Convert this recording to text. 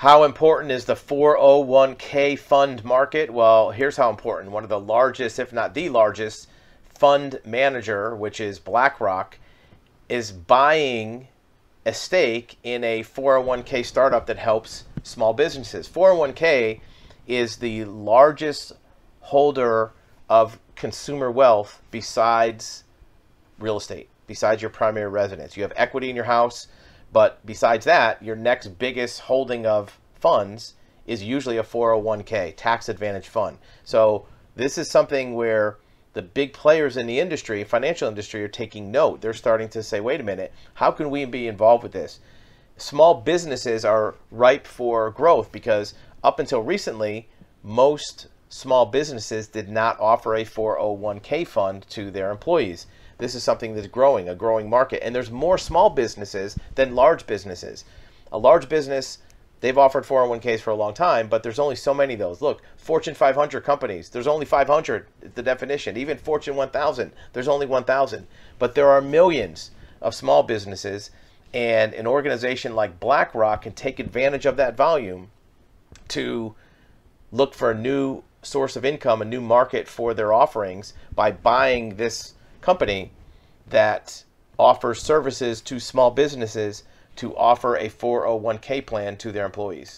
How important is the 401k fund market? Well, here's how important. One of the largest, if not the largest, fund manager, which is BlackRock, is buying a stake in a 401k startup that helps small businesses. 401k is the largest holder of consumer wealth besides real estate, besides your primary residence. You have equity in your house, but besides that, your next biggest holding of funds is usually a 401k, tax advantage fund. So this is something where the big players in the industry, financial industry, are taking note. They're starting to say, wait a minute, how can we be involved with this? Small businesses are ripe for growth because up until recently, most small businesses did not offer a 401k fund to their employees. This is something that's growing, a growing market. And there's more small businesses than large businesses. A large business They've offered 401ks for a long time, but there's only so many of those. Look, Fortune 500 companies, there's only 500, the definition. Even Fortune 1000, there's only 1,000. But there are millions of small businesses, and an organization like BlackRock can take advantage of that volume to look for new source of income, a new market for their offerings by buying this company that offers services to small businesses to offer a 401k plan to their employees.